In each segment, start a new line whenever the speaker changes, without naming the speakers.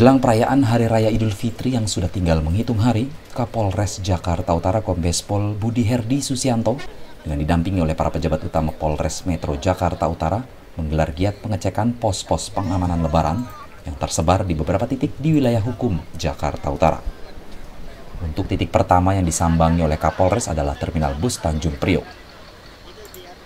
Menjelang perayaan Hari Raya Idul Fitri yang sudah tinggal menghitung hari, Kapolres Jakarta Utara Kombes Pol Budi Herdi Susianto dengan didampingi oleh para pejabat utama Polres Metro Jakarta Utara menggelar giat pengecekan pos-pos pengamanan lebaran yang tersebar di beberapa titik di wilayah hukum Jakarta Utara. Untuk titik pertama yang disambangi oleh Kapolres adalah Terminal Bus Tanjung Priok.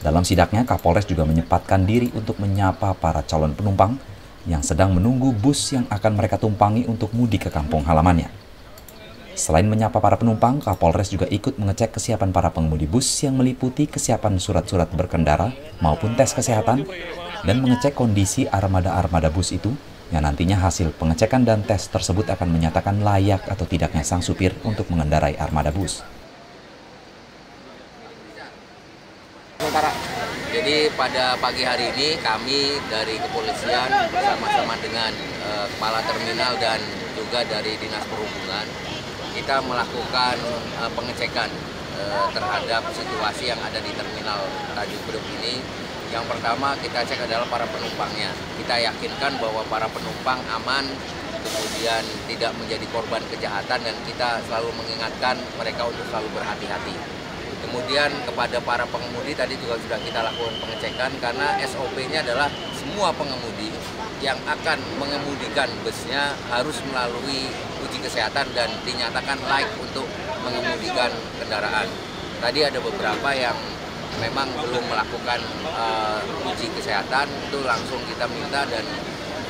Dalam sidaknya, Kapolres juga menyempatkan diri untuk menyapa para calon penumpang yang sedang menunggu bus yang akan mereka tumpangi untuk mudik ke kampung halamannya. Selain menyapa para penumpang, Kapolres juga ikut mengecek kesiapan para pengemudi bus yang meliputi kesiapan surat-surat berkendara maupun tes kesehatan dan mengecek kondisi armada-armada bus itu yang nantinya hasil pengecekan dan tes tersebut akan menyatakan layak atau tidaknya sang supir untuk mengendarai armada bus.
Pada pagi hari ini kami dari kepolisian bersama-sama dengan uh, kepala terminal dan juga dari dinas perhubungan kita melakukan uh, pengecekan uh, terhadap situasi yang ada di terminal Tanjung Priok ini. Yang pertama kita cek adalah para penumpangnya. Kita yakinkan bahwa para penumpang aman, kemudian tidak menjadi korban kejahatan dan kita selalu mengingatkan mereka untuk selalu berhati-hati. Kemudian kepada para pengemudi tadi juga sudah kita lakukan pengecekan karena SOP-nya adalah semua pengemudi yang akan mengemudikan busnya harus melalui uji kesehatan dan dinyatakan layak untuk mengemudikan kendaraan. Tadi ada beberapa yang memang belum melakukan uh, uji kesehatan itu langsung kita minta dan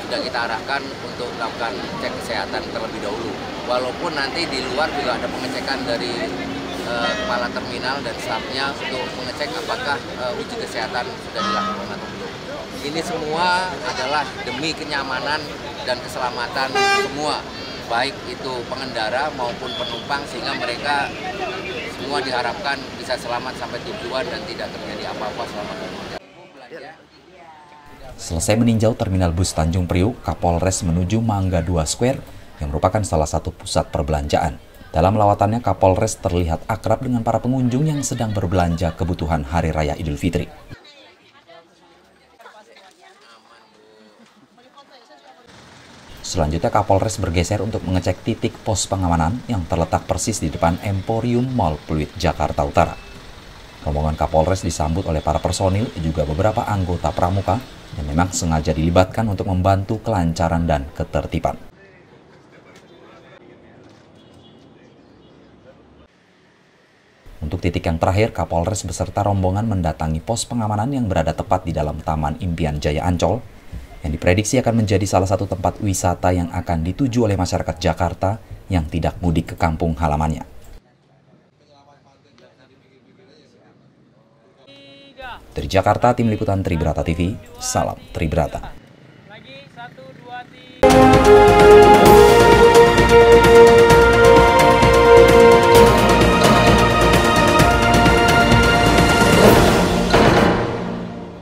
sudah kita arahkan untuk melakukan cek kesehatan terlebih dahulu. Walaupun nanti di luar juga ada pengecekan dari kepala terminal dan stafnya untuk mengecek apakah uh, uji kesehatan sudah dilakukan atau belum. Ini semua adalah demi kenyamanan dan keselamatan semua, baik itu pengendara maupun penumpang sehingga mereka semua diharapkan bisa selamat sampai tujuan dan tidak terjadi apa-apa selama kemudian.
Selesai meninjau terminal bus Tanjung Priuk, Kapolres menuju Mangga 2 Square yang merupakan salah satu pusat perbelanjaan. Dalam lawatannya, Kapolres terlihat akrab dengan para pengunjung yang sedang berbelanja kebutuhan Hari Raya Idul Fitri. Selanjutnya Kapolres bergeser untuk mengecek titik pos pengamanan yang terletak persis di depan Emporium Mall Pluit, Jakarta Utara. Rombongan Kapolres disambut oleh para personil juga beberapa anggota pramuka yang memang sengaja dilibatkan untuk membantu kelancaran dan ketertiban. titik yang terakhir, Kapolres beserta rombongan mendatangi pos pengamanan yang berada tepat di dalam Taman Impian Jaya Ancol, yang diprediksi akan menjadi salah satu tempat wisata yang akan dituju oleh masyarakat Jakarta yang tidak mudik ke kampung halamannya. Dari Jakarta, Tim Liputan Tribrata TV, Salam Tribrata.